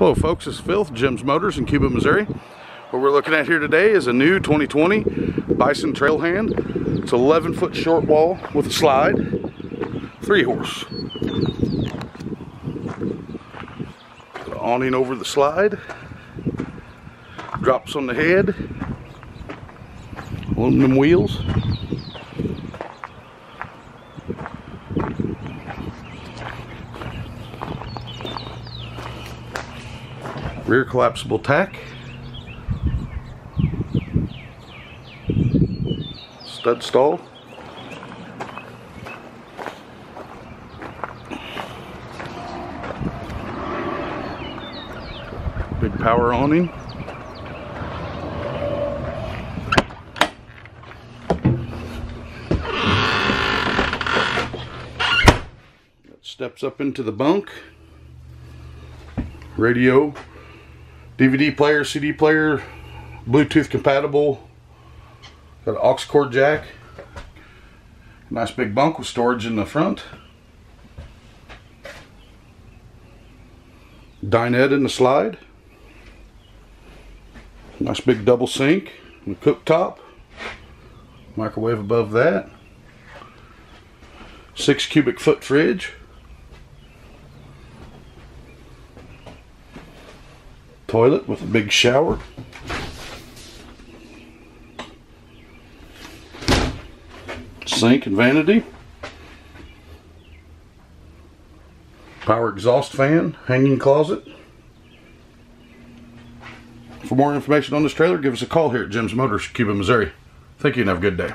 Hello folks, it's Phil, Jim's Motors in Cuba, Missouri. What we're looking at here today is a new 2020 Bison Trailhand. It's 11 foot short wall with a slide, three horse. The awning over the slide, drops on the head, aluminum wheels. Rear collapsible tack, stud stall, big power awning. steps up into the bunk. Radio DVD player, CD player, Bluetooth compatible. Got an aux cord jack. Nice big bunk with storage in the front. Dinette in the slide. Nice big double sink and cooktop. Microwave above that. Six cubic foot fridge. Toilet with a big shower. Sink and vanity. Power exhaust fan, hanging closet. For more information on this trailer, give us a call here at Jim's Motors, Cuba, Missouri. Thank you and have a good day.